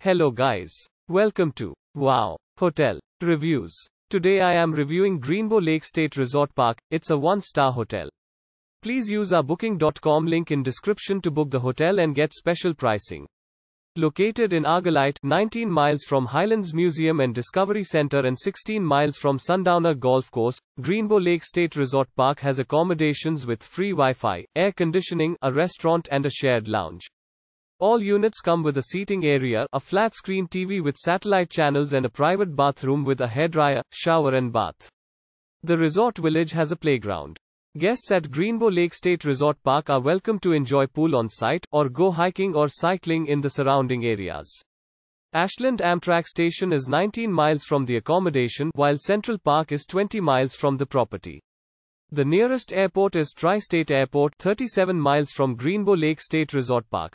Hello guys. Welcome to Wow Hotel Reviews. Today I am reviewing Greenbo Lake State Resort Park. It's a one-star hotel. Please use our booking.com link in description to book the hotel and get special pricing. Located in Argillite, 19 miles from Highlands Museum and Discovery Center and 16 miles from Sundowner Golf Course, Greenbo Lake State Resort Park has accommodations with free Wi-Fi, air conditioning, a restaurant and a shared lounge. All units come with a seating area, a flat screen TV with satellite channels and a private bathroom with a hairdryer, shower and bath. The resort village has a playground. Guests at Greenbo Lake State Resort Park are welcome to enjoy pool on site, or go hiking or cycling in the surrounding areas. Ashland Amtrak station is 19 miles from the accommodation, while Central Park is 20 miles from the property. The nearest airport is Tri-State Airport, 37 miles from Greenbo Lake State Resort Park.